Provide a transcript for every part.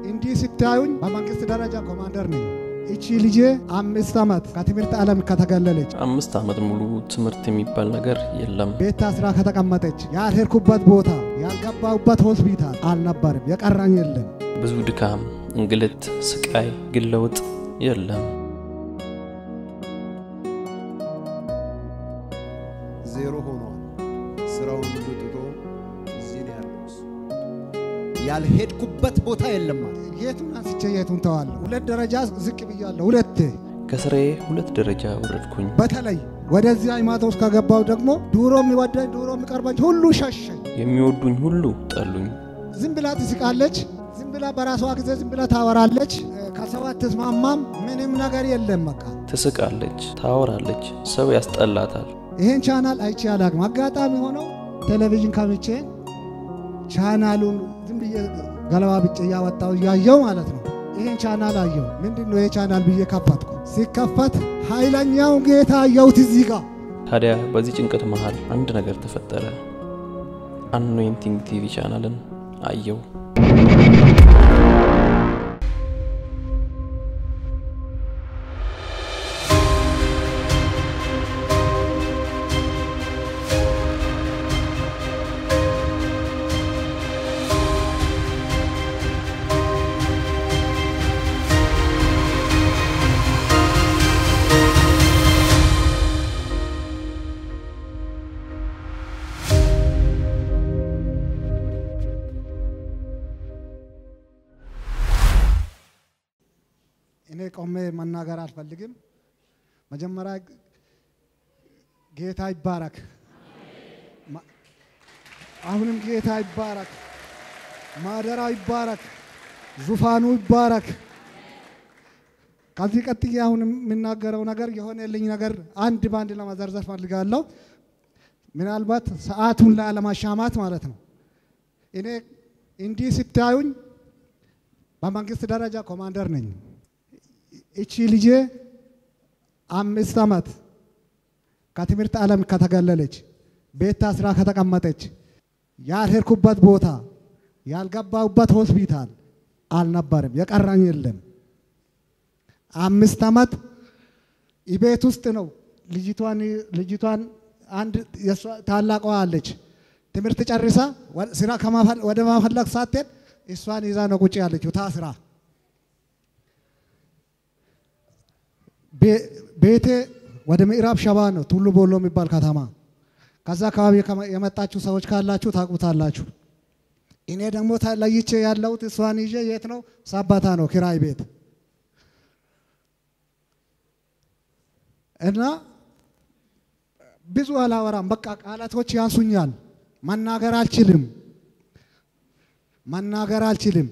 እንዲህ ስታዩኝ በመንግስት ደረጃ ኮማንደር ነኝ። እቺ ልጄ አምስት ዓመት ከትምህርት ዓለም ከተገለለች አምስት ዓመት ሙሉ ትምህርት የሚባል ነገር የለም። ቤት ታስራ ከተቀመጠች ያልሄድኩበት ቦታ ያልገባሁበት ሆስፒታል አልነበርም። የቀረኝ የለም። ብዙ ድካም፣ እንግልት፣ ስቃይ፣ ግን ለውጥ የለም። ያልሄድኩበት ቦታ የለም አለ። የቱን አንስቼ የቱን ተዋለሁ? ሁለት ደረጃ ዝቅ ብያለሁ። ሁለቴ ከስሬ ሁለት ደረጃ ወረድኩኝ። በተለይ ወደዚህ ሃይማኖት ውስጥ ከገባው ደግሞ ድሮ የሚወደኝ ድሮ የሚቀርበኝ ሁሉ ሸሸኝ። የሚወዱኝ ሁሉ ጠሉኝ። ዝም ብላ ትስቃለች። ዝም ብላ በራሷ ጊዜ ዝም ብላ ታወራለች። ከሰው አትስማማም። ምንም ነገር የለም። በቃ ትስቃለች፣ ታወራለች፣ ሰው ያስጠላታል። ይሄን ቻናል አይቼ አላቅም። አጋጣሚ ሆነው ቴሌቪዥን ከፍቼ ቻናሉን ዝም ብዬ ገለባብጬ እያወጣው እያየው ማለት ነው። ይሄን ቻናል አየው። ምንድን ነው ይሄ ቻናል ብዬ ከፈትኩ። ሲከፈት ኃይለኛው ጌታ አየሁት እዚህ ጋር ታዲያ በዚህ ጭንቀት መሃል አንድ ነገር ተፈጠረ። Anointing TV channel ን አየው። መናገር አልፈልግም። መጀመሪያ ጌታ ይባረክ። አሁንም ጌታ ይባረክ። ማደራው ይባረክ። ዙፋኑ ይባረክ። ከዚህ ቀጥዬ አሁን የምናገረው ነገር የሆነልኝ ነገር አንድ በአንድ ለመዘርዘር ፈልጋለሁ። ምናልባት ሰዓቱን ላለማሻማት ማለት ነው። እኔ እንዲህ ስታዩኝ በመንግስት ደረጃ ኮማንደር ነኝ። እቺ ልጄ አምስት ዓመት ከትምህርት ዓለም ከተገለለች ቤት ታስራ ከተቀመጠች ያልሄድኩበት ቦታ ያልገባሁበት ሆስፒታል አልነበርም። የቀረኝ የለም። አምስት ዓመት ቤት ውስጥ ነው። ልጅቷን ልጅቷን አንድ ታላቋ አለች ትምህርት ጨርሳ ስራ ወደ ማፈለግ ሳትሄድ እሷን ይዛ ነው ቁጭ ያለችው ታስራ። ቤቴ ወደ ምዕራብ ሸባ ነው፣ ቱሉ ቦሎ የሚባል ከተማ። ከዛ አካባቢ የመጣችሁ ሰዎች ካላችሁ ታውቁታላችሁ። እኔ ደግሞ ተለይቼ ያለሁት እሷን ይዤ የት ነው? ሳባታ ነው ኪራይ ቤት እና ብዙ አላወራም። በቃ ቃላቶች ያንሱኛል። መናገር አልችልም። መናገር አልችልም።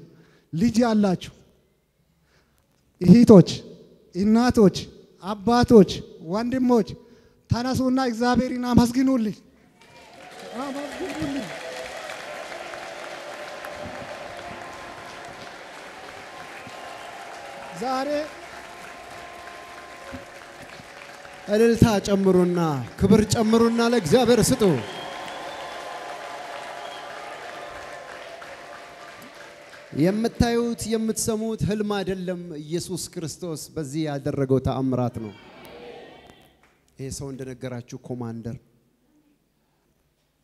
ልጅ ያላችሁ እህቶች፣ እናቶች፣ አባቶች፣ ወንድሞች ተነሱና እግዚአብሔርን አመስግኑልኝ አመስግኑልኝ። ዛሬ እልልታ ጨምሩና ክብር ጨምሩና ለእግዚአብሔር ስጡ። የምታዩት የምትሰሙት ህልም አይደለም። ኢየሱስ ክርስቶስ በዚህ ያደረገው ተአምራት ነው። ይሄ ሰው እንደነገራችሁ ኮማንደር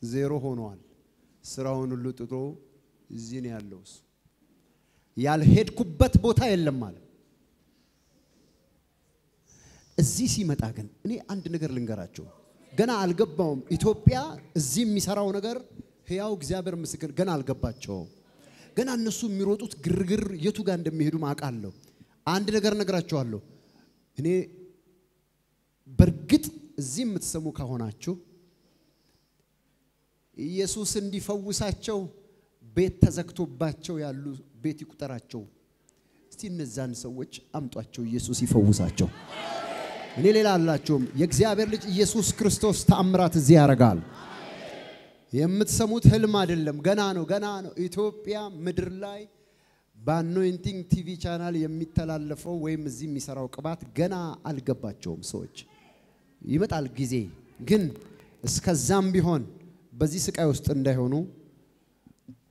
ዜሮ ሆኗል። ስራውን ሁሉ ጥቶ እዚህ ነው ያለው እሱ። ያልሄድኩበት ቦታ የለም አለ። እዚህ ሲመጣ ግን እኔ አንድ ነገር ልንገራቸው፣ ገና አልገባውም። ኢትዮጵያ እዚህ የሚሰራው ነገር ህያው እግዚአብሔር ምስክር ገና አልገባቸውም። ገና እነሱ የሚሮጡት ግርግር የቱ ጋር እንደሚሄዱ አውቃለሁ። አንድ ነገር ነግራቸዋለሁ። እኔ በእርግጥ እዚህ የምትሰሙ ከሆናችሁ ኢየሱስ እንዲፈውሳቸው ቤት ተዘግቶባቸው ያሉ ቤት ይቁጠራቸው። እስቲ እነዛን ሰዎች አምጧቸው፣ ኢየሱስ ይፈውሳቸው። እኔ ሌላ አላችሁም። የእግዚአብሔር ልጅ ኢየሱስ ክርስቶስ ተአምራት እዚህ ያደርጋል። የምትሰሙት ህልም አይደለም፣ ገና ነው፣ ገና ነው። ኢትዮጵያ ምድር ላይ በ Anointing TV channel የሚተላለፈው ወይም እዚህ የሚሰራው ቅባት ገና አልገባቸውም ሰዎች። ይመጣል ጊዜ ግን እስከዛም ቢሆን በዚህ ስቃይ ውስጥ እንዳይሆኑ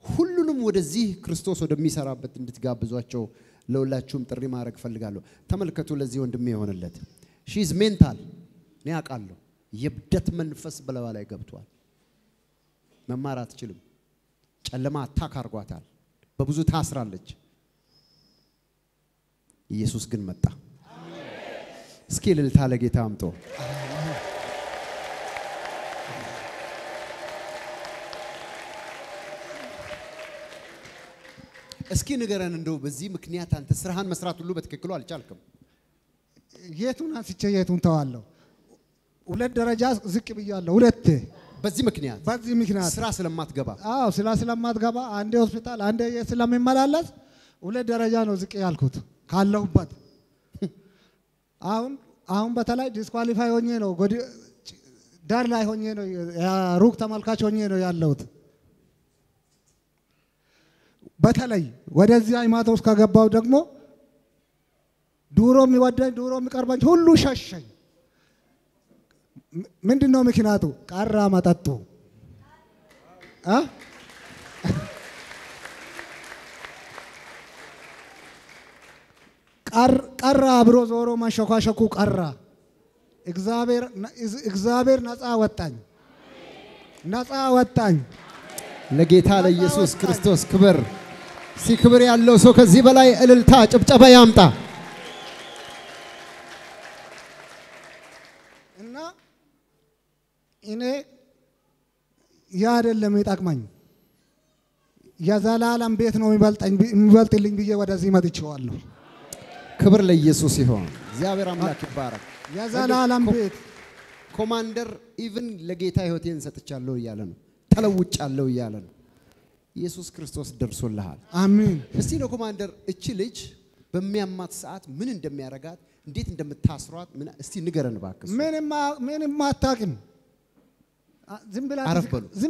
ሁሉንም ወደዚህ ክርስቶስ ወደሚሰራበት እንድትጋብዟቸው ለሁላችሁም ጥሪ ማድረግ እፈልጋለሁ። ተመልከቱ፣ ለዚህ ወንድሜ የሆነለት she's mental እኔ አውቃለሁ። የእብደት መንፈስ በለባ ላይ ገብቷል። መማር አትችልም። ጨለማ attack አርጓታል። በብዙ ታስራለች። ኢየሱስ ግን መጣ። እስኪ እልልታ ለጌታ አምጦ እስኪ ንገረን እንደው በዚህ ምክንያት አንተ ስራህን መስራት ሁሉ በትክክሉ አልቻልክም። የቱን አንስቼ የቱን ተዋለሁ? ሁለት ደረጃ ዝቅ ብያለሁ። ሁለቴ በዚህ ምክንያት በዚህ ምክንያት ስራ ስለማትገባ አዎ ስላ ስለማትገባ አንዴ ሆስፒታል አንዴ ስለሚመላለስ ሁለት ደረጃ ነው ዝቅ ያልኩት ካለሁበት። አሁን አሁን በተለይ disqualify ሆኜ ነው ዳር ላይ ሆኜ ነው ሩቅ ተመልካች ሆኜ ነው ያለሁት። በተለይ ወደዚህ ሃይማኖት ውስጥ ከገባው ደግሞ ዱሮ የሚወደኝ ዱሮ የሚቀርበኝ ሁሉ ሸሸኝ። ምንድን ነው ምክንያቱ? ቀራ መጠጡ እ ቀራ አብሮ ዞሮ መንሸኳሸኩ ቀራ። እግዚአብሔር ነፃ ወጣኝ፣ ነፃ ወጣኝ። ለጌታ ለኢየሱስ ክርስቶስ ክብር። እስቲ ክብር ያለው ሰው ከዚህ በላይ እልልታ ጭብጨባ ያምጣ። እና እኔ ያ አይደለም ይጠቅመኝ የዘላለም ቤት ነው የሚበልጥልኝ ብዬ ወደዚህ መጥቼዋለሁ። ክብር ለኢየሱስ ይሆን። እግዚአብሔር አምላክ ይባረክ። የዘላለም ቤት ኮማንደር even ለጌታ ሕይወቴን ሰጥቻለሁ እያለ ነው። ተለውጫለሁ እያለ ነው። ኢየሱስ ክርስቶስ ደርሶልሃል። አሜን። እስቲ ነው ኮማንደር፣ እቺ ልጅ በሚያማት ሰዓት ምን እንደሚያረጋት እንዴት እንደምታስሯት እስቲ ንገረን እባክህ። ምንም አታውቅም። ዝም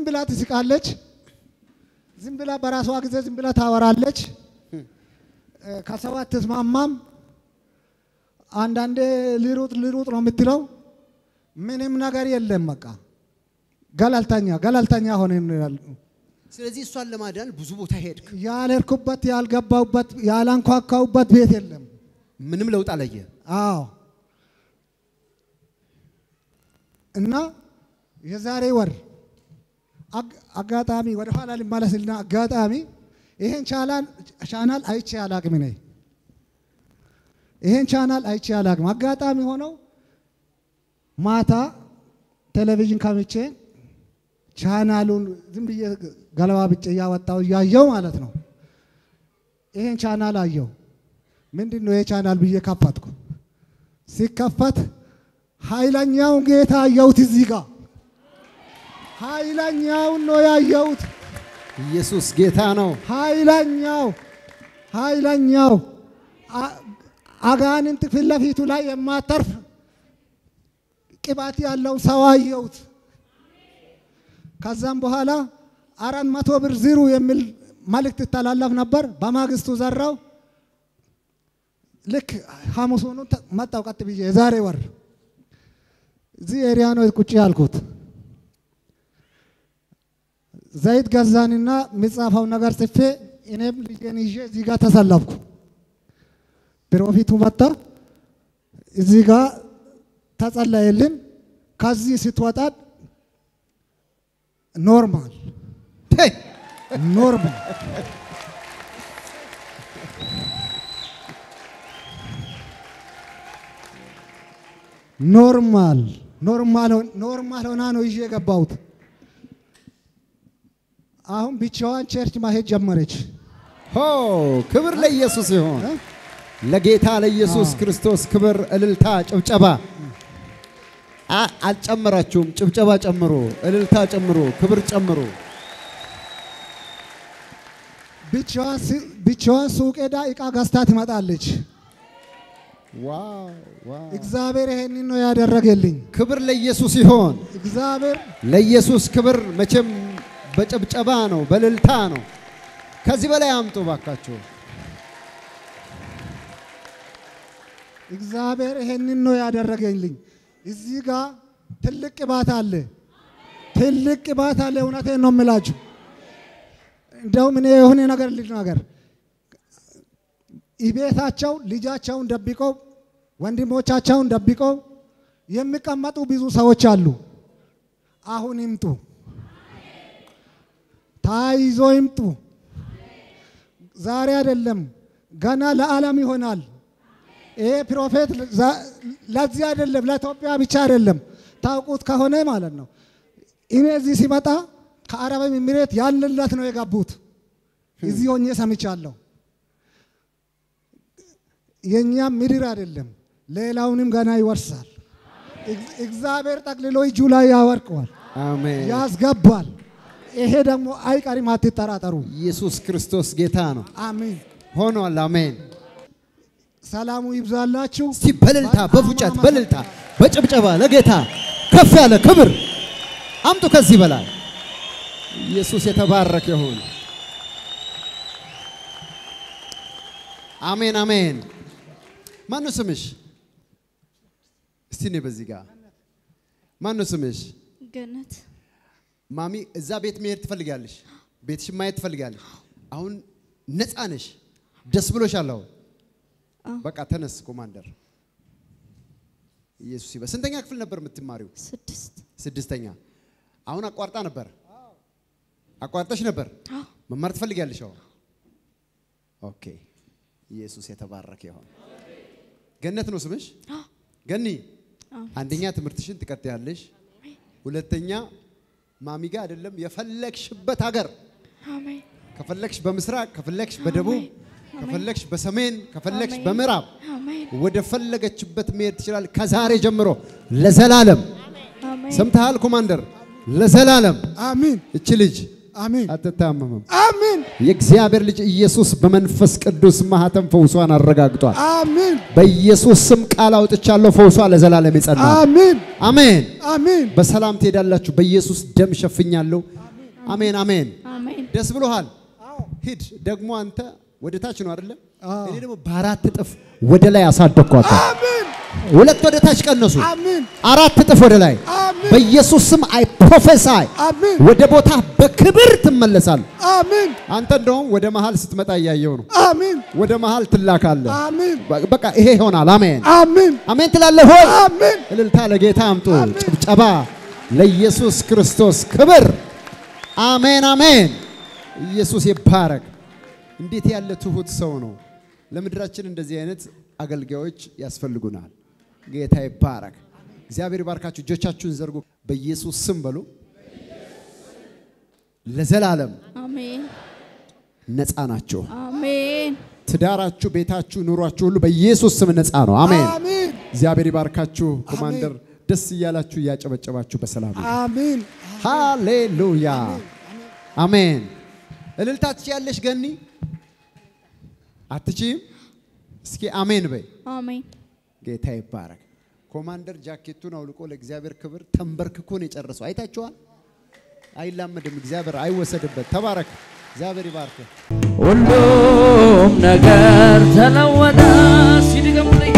ብላ ትስቃለች። ዝም ብላ በራሷ ጊዜ ዝም ብላ ታወራለች። ከሰው አትስማማም። አንዳንዴ ልሩጥ ልሩጥ ነው የምትለው። ምንም ነገር የለም። በቃ ገለልተኛ ገለልተኛ ሆነ። ስለዚህ እሷን ለማዳን ብዙ ቦታ ሄድክ፣ ያልሄድኩበት ያልገባሁበት ያላንኳኳሁበት ቤት የለም። ምንም ለውጥ አለየ። አዎ እና የዛሬ ወር አጋጣሚ ወደ ኋላ ልመለስልና አጋጣሚ ይሄን ቻናል አይቼ አላቅም። እኔ ይሄን ቻናል አይቼ አላቅም። አጋጣሚ ሆነው ማታ ቴሌቪዥን ከፍቼ ቻናሉን ዝም ብዬ ገለባብጬ እያወጣው እያየው ማለት ነው። ይሄን ቻናል አየው። ምንድን ነው ይሄ ቻናል ብዬ ከፈትኩ። ሲከፈት ኃይለኛውን ጌታ አየሁት። እዚህ ጋር ኃይለኛውን ነው ያየሁት። ኢየሱስ ጌታ ነው። ኃይለኛው ኃይለኛው አጋንንት ፊት ለፊቱ ላይ የማተርፍ ቅባት ያለው ሰው አየሁት። ከዛም በኋላ አራት መቶ ብር ዝሩ የሚል መልእክት ይተላለፍ ነበር። በማግስቱ ዘራው። ልክ ሐሙሱኑ ተ- መጣው ቀጥ ብዬ የዛሬ ወር እዚህ ኤሪያ ነው ቁጭ ያልኩት። ዘይት ገዛንና የሚጻፈው ነገር ጽፌ እኔም ልጄን ይዤ እዚህ ጋር ተሰለፍኩ። prophet ኡ መጣ። እዚህ ጋር ተጸለየልን። ከዚህ ስትወጣ normal! normal normal normal ሆና ነው ይዤ የገባሁት። አሁን ብቻዋን church መሄድ ጀመረች። ሆ ክብር ለኢየሱስ ይሁን።? ለጌታ ለኢየሱስ ክርስቶስ ክብር፣ እልልታ፣ ጭብጨባ። አልጨመራችሁም? ጭብጨባ ጨምሩ፣ እልልታ ጨምሩ፣ ክብር ጨምሩ። ብቻዋን ሱቅ ሄዳ እቃ ገዝታ ትመጣለች።! እግዚአብሔር ይሄንን ነው ያደረገልኝ። ክብር ለኢየሱስ ይሁን። እግዚአብሔር ለኢየሱስ ክብር መቼም በጭብጨባ ነው፣ በእልልታ ነው። ከዚህ በላይ አምጡ ባካችሁ። እግዚአብሔር ይሄንን ነው ያደረገልኝ። እዚህ ጋር ትልቅ ቅባት አለ፣ ትልቅ ቅባት አለ። እውነቴን ነው የምላችሁ። እንደውም እኔ የሆነ ነገር ልጅ ነገር ቤታቸው ልጃቸውን ደብቀው ወንድሞቻቸውን ደብቀው የሚቀመጡ ብዙ ሰዎች አሉ። አሁን ይምጡ፣ ታይዞ ይምጡ። ዛሬ አይደለም ገና ለዓለም ይሆናል። ይሄ ፕሮፌት ለዚህ አይደለም ለኢትዮጵያ ብቻ አይደለም። ታውቁት ከሆነ ማለት ነው። እኔ እዚህ ሲመጣ ከአረብ ኤሚሬት ያንለት ነው የገቡት። እዚህ ሆኜ ሰምቻለሁ። የእኛም ምድር አይደለም ሌላውንም ገና ይወርሳል። እግዚአብሔር ጠቅልሎ እጁ ላይ ያወርቀዋል፣ ያስገባል። ይሄ ደግሞ አይቀርም፣ አትጠራጠሩ። ኢየሱስ ክርስቶስ ጌታ ነው። አሜን። ሆኗል። አሜን። ሰላሙ ይብዛላችሁ። እስቲ በልልታ በፉጨት በልልታ በጭብጨባ ለጌታ ከፍ ያለ ክብር አምጡ። ከዚህ በላይ ኢየሱስ የተባረከ ይሁን። አሜን አሜን። ማነው ስምሽ? እስቲ እኔ በዚህ ጋር ማነው ስምሽ? ገነት ማሚ እዛ ቤት መሄድ ትፈልጋለሽ? ቤትሽ ማየት ትፈልጋለሽ? አሁን ነፃ ነሽ፣ ደስ ብሎሻል። አሁን በቃ ተነስ ኮማንደር። ኢየሱስ ይበ ስንተኛ ክፍል ነበር የምትማሪው? ስድስት ስድስተኛ። አሁን አቋርጣ ነበር? አቋርጠሽ ነበር? መማር ትፈልጊያለሽ? አሁን okay። ኢየሱስ የተባረከ ይሁን። ገነት ነው ስምሽ? ገኒ አንደኛ ትምህርትሽን ትቀጥያለሽ። ሁለተኛ ማሚ ጋር አይደለም የፈለግሽበት ሀገር። አሜን። ከፈለግሽ በምስራቅ ከፈለግሽ በደቡብ ከፈለግሽ በሰሜን ከፈለግሽ በምዕራብ አሜን። ወደ ፈለገችበት መሄድ ትችላል። ከዛሬ ጀምሮ ለዘላለም። አሜን። ሰምተሃል ኮማንደር? ለዘላለም። አሚን እች ልጅ አሚን አትታመምም። አሚን የእግዚአብሔር ልጅ ኢየሱስ በመንፈስ ቅዱስ ማህተም ፈውሷን አረጋግጧል። አሚን በኢየሱስ ስም ቃል አውጥቻለሁ። ፈውሷ ለዘላለም የጸና አሚን አሜን። አሚን በሰላም ትሄዳላችሁ። በኢየሱስ ደም ሸፍኛለሁ። አሜን አሜን። አሜን ደስ ብሎሃል? ሂድ። ደግሞ አንተ ወደ ታች ነው አይደለም? አዎ። እኔ ደግሞ በአራት እጥፍ ወደ ላይ አሳደግኳት። አሚን ሁለት ወደ ታች ቀነሱ፣ አራት እጥፍ ወደ ላይ በኢየሱስ ስም I prophesy ወደ ቦታ በክብር ትመለሳል። አሚን አንተ እንደውም ወደ መሃል ስትመጣ እያየው ነው። አሚን ወደ መሃል ትላካለህ። በ- በቃ ይሄ ይሆናል። አሜን አሚን አሜን ትላለህ ሆይ አሚን እልልታ ለጌታ አምጡ። አሜን። ጭብጨባ ለኢየሱስ ክርስቶስ ክብር። አሜን አሜን። ኢየሱስ ይባረክ። እንዴት ያለ ትሁት ሰው ነው! ለምድራችን እንደዚህ አይነት አገልጋዮች ያስፈልጉናል። ጌታ ይባረክ። እግዚአብሔር ይባርካችሁ። እጆቻችሁን ዘርጉ። በኢየሱስ ስም በሉ። ለዘላለም አሜን ነፃ ናችሁ። አሜን ትዳራችሁ፣ ቤታችሁ፣ ኑሯችሁ ሁሉ በኢየሱስ ስም ነፃ ነው። አሜን። እግዚአብሔር ይባርካችሁ። ኮማንደር ደስ እያላችሁ እያጨበጨባችሁ በሰላም ነው። አሚን ሃሌሉያ አሜን። እልልታ ትችያለሽ ገኒ? አትችይም? እስኪ አሜን በይ። አሜን ጌታ ይባረክ። ኮማንደር ጃኬቱን አውልቆ ለእግዚአብሔር ክብር ተንበርክኮ ነው የጨረሰው። አይታችኋል? አይላመድም። እግዚአብሔር አይወሰድበት። ተባረክ። እግዚአብሔር ይባርክ። ሁሉም ነገር ተለወጠ ሲድገምልኝ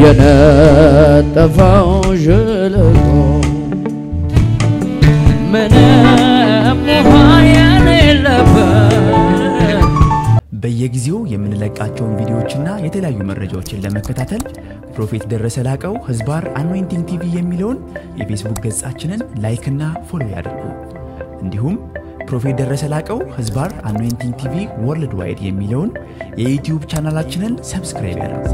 የነጠፈው ሸለቆ ምንም ውሃ በየጊዜው የምንለቃቸውን ቪዲዮዎችና የተለያዩ መረጃዎችን ለመከታተል Prophet ደረሰ ላቀው ህዝባር Anointing TV የሚለውን የፌስቡክ ገጻችንን like ና follow ያድርጉ። እንዲሁም Prophet ደረሰ ላቀው ህዝባር Anointing TV Worldwide የሚለውን የዩትዩብ channel ኣችንን subscribe ያድርጉ።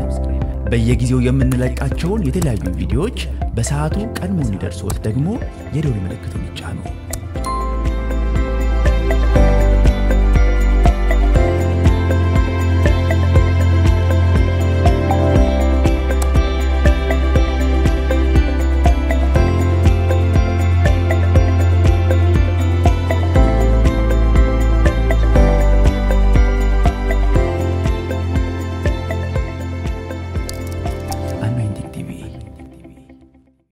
በየጊዜው የምንለቃቸውን የተለያዩ ቪዲዮዎች በሰዓቱ ቀድሞ እንዲደርሶት ደግሞ የደውል ምልክቱን ይጫኑ።